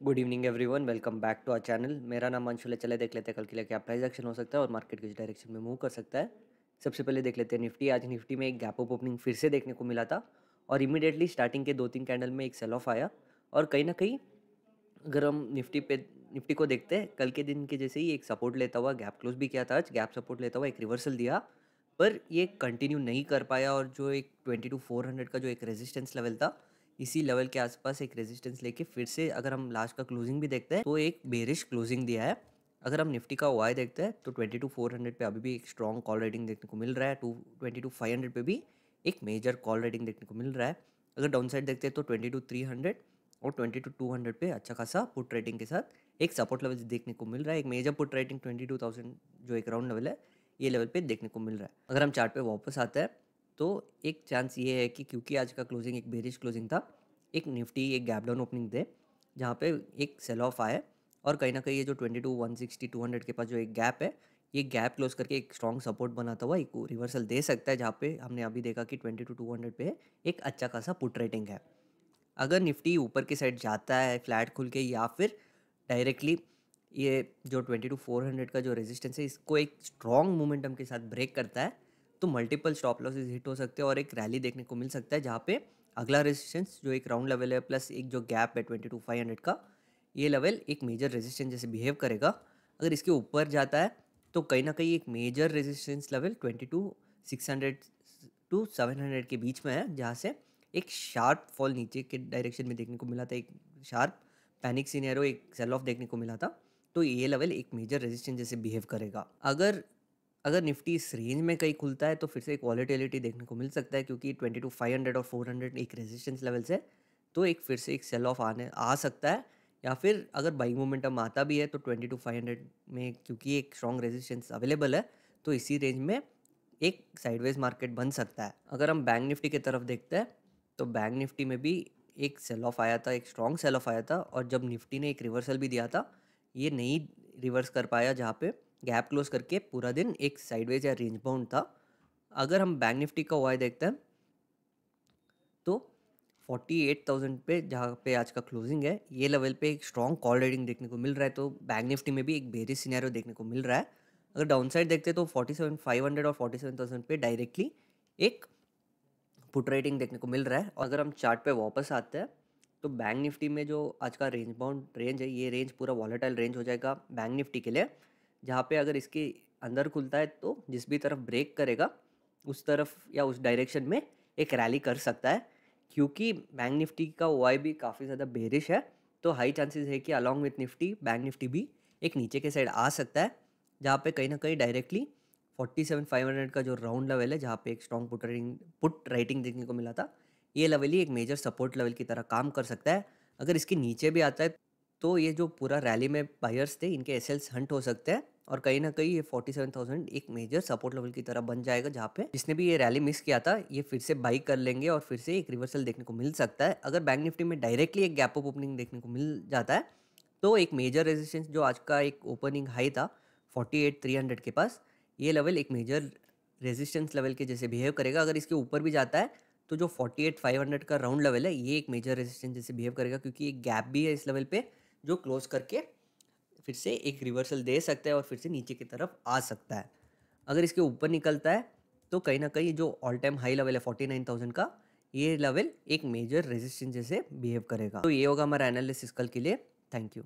Good evening everyone welcome back to our channel मेरा नाम अंशुल है। चले देख लेते हैं कल के लिए क्या प्राइस एक्शन हो सकता है और मार्केट किस डायरेक्शन में मूव कर सकता है। सबसे पहले देख लेते हैं निफ्टी आज निफ्टी में एक गैप अप ओपनिंग फिर से देखने को मिला था और इमीडिएटली स्टार्टिंग के दो तीन कैंडल में एक सेल ऑफ़ आया और कहीं ना कहीं अगर हम निफ्टी पे निफ्टी को देखते हैं, कल के दिन के जैसे ही एक सपोर्ट लेता हुआ गैप क्लोज भी किया था, आज गैप सपोर्ट लेता हुआ एक रिवर्सल दिया पर ये कंटिन्यू नहीं कर पाया और जो एक ट्वेंटी टू फोर हंड्रेड का जो एक रेजिस्टेंस लेवल था इसी लेवल के आसपास एक रेजिस्टेंस लेके फिर से अगर हम लास्ट का क्लोजिंग भी देखते हैं तो एक बेरिश क्लोजिंग दिया है। अगर हम निफ्टी का वाई देखते हैं तो ट्वेंटी टू फोर हंड्रेड पर अभी भी एक स्ट्रॉन्ग कॉल रेटिंग देखने को मिल रहा है to twenty two five hundred पे भी एक मेजर कॉल रेटिंग देखने को मिल रहा है। अगर डाउन साइड देखते हैं तो ट्वेंटी टू थ्री हंड्रेड और ट्वेंटी टू टू हंड्रेड पे अच्छा खासा पुट रेटिंग के साथ एक सपोर्ट लेवल देखने को मिल रहा है, एक major put rating twenty two thousand जो एक राउंड लेवल है, ये लेवल पे देखने को मिल रहा है। अगर हम चार्ट पे वापस आते हैं तो एक चांस ये है कि क्योंकि आज का क्लोजिंग एक बेरिश क्लोजिंग था, एक निफ्टी एक गैप डाउन ओपनिंग दे जहाँ पे एक सेल ऑफ़ आए और कहीं ना कहीं ये जो twenty two one sixty two hundred के पास जो एक गैप है, ये गैप क्लोज करके एक स्ट्रॉन्ग सपोर्ट बनाता हुआ एक रिवर्सल दे सकता है, जहाँ पे हमने अभी देखा कि ट्वेंटी टू टू हंड्रेड पे एक अच्छा खासा पुट रेटिंग है। अगर निफ्टी ऊपर की साइड जाता है फ्लैट खुल के, या फिर डायरेक्टली ये जो ट्वेंटी टू फोर हंड्रेड का जो रेजिस्टेंस है, इसको एक स्ट्रॉन्ग मोमेंटम के साथ ब्रेक करता है तो मल्टीपल स्टॉप लॉसेज हिट हो सकते हैं और एक रैली देखने को मिल सकता है, जहाँ पे अगला रेजिस्टेंस जो एक राउंड लेवल है प्लस एक जो गैप है ट्वेंटी टू फाइव हंड्रेड का, ये लेवल एक मेजर रेजिस्टेंस जैसे बिहेव करेगा। अगर इसके ऊपर जाता है तो कहीं ना कहीं एक major resistance level twenty two six hundred to seven hundred के बीच में है, जहाँ से एक शार्प फॉल नीचे के डायरेक्शन में देखने को मिला था, एक शार्प पैनिक सीनियरो एक सेल ऑफ़ देखने को मिला था तो ये लेवल एक मेजर रेजिस्टेंस जैसे बिहेव करेगा। अगर अगर निफ्टी इस रेंज में कहीं खुलता है तो फिर से एक वॉलेटिलिटी देखने को मिल सकता है, क्योंकि ट्वेंटी टू फाइव हंड्रेड और फोर हंड्रेड एक रेजिस्टेंस लेवल से तो एक फिर से एक सेल ऑफ़ आने, आ सकता है। या फिर अगर बाइंग मोमेंटम आता भी है तो ट्वेंटी टू फाइव हंड्रेड में, क्योंकि एक स्ट्रॉन्ग रेजिस्टेंस अवेलेबल है तो इसी रेंज में एक साइडवेज मार्केट बन सकता है। अगर हम बैंक निफ्टी की तरफ़ देखते हैं तो बैंक निफ्टी में भी एक सेल ऑफ़ आया था, एक स्ट्रॉन्ग सेल ऑफ़ आया था, और जब निफ्टी ने एक रिवर्सल भी दिया था, ये नहीं रिवर्स कर पाया जहाँ पे गैप क्लोज करके पूरा दिन एक साइडवेज या रेंज बाउंड था। अगर हम बैंक निफ्टी का वाई देखते हैं तो फोर्टी एट थाउज़ेंड पे जहाँ पे आज का क्लोजिंग है, ये लेवल पे एक स्ट्रॉन्ग कॉल रेडिंग देखने को मिल रहा है। तो बैंक निफ्टी में भी एक बेरिस सिनेरियो देखने को मिल रहा है। अगर डाउन साइड देखते तो फोर्टी सेवन फाइव हंड्रेड और फोर्टी सेवन थाउज़ेंड पे डायरेक्टली एक पुट रेटिंग देखने को मिल रहा है। और अगर हम चार्ट पे वापस आते हैं तो बैंक निफ्टी में जो आज का रेंज बाउंड रेंज है, ये रेंज पूरा वॉलेटाइल रेंज हो जाएगा बैंक निफ्टी के लिए। जहाँ पे अगर इसके अंदर खुलता है तो जिस भी तरफ़ ब्रेक करेगा, उस तरफ़ या उस डायरेक्शन में एक रैली कर सकता है। क्योंकि बैंक निफ्टी का ओ भी काफ़ी ज़्यादा बेरिश है तो हाई चांसेस है कि along with Nifty bank Nifty भी एक नीचे के साइड आ सकता है, जहाँ पे कहीं ना कहीं directly forty seven five hundred का जो राउंड लेवल है, जहाँ पे एक strong put rating put writing देखने को मिला था, ये लेवल ही एक मेजर सपोर्ट लेवल की तरह काम कर सकता है। अगर इसके नीचे भी आता है तो ये जो पूरा रैली में बायर्स थे, इनके एस हंट हो सकते हैं। और कहीं ना कहीं ये फोर्टी सेवन थाउज़ेंड एक मेजर सपोर्ट लेवल की तरह बन जाएगा, जहाँ पे जिसने भी ये रैली मिस किया था, ये फिर से बाई कर लेंगे और फिर से एक रिवर्सल देखने को मिल सकता है। अगर बैंक निफ्टी में डायरेक्टली एक गैप अप ओपनिंग देखने को मिल जाता है तो एक मेजर रेजिस्टेंस जो आज का एक ओपनिंग हाई था फोर्टी एट थ्री हंड्रेड के पास, ये लेवल एक मेजर रेजिस्टेंस लेवल के जैसे बिहेव करेगा। अगर इसके ऊपर भी जाता है तो जो फोर्टी एट फाइव हंड्रेड का राउंड लेवल है, ये एक मेजर रेजिस्टेंस जैसे बिहेव करेगा, क्योंकि एक गैप भी है इस लेवल पे, जो क्लोज करके फिर से एक रिवर्सल दे सकता है और फिर से नीचे की तरफ़ आ सकता है। अगर इसके ऊपर निकलता है तो कहीं ना कहीं जो ऑल टाइम हाई लेवल है फोर्टी नाइन थाउज़ेंड का, ये लेवल एक मेजर रेजिस्टेंस जैसे बिहेव करेगा। तो ये होगा हमारा एनालिसिस कल के लिए। Thank you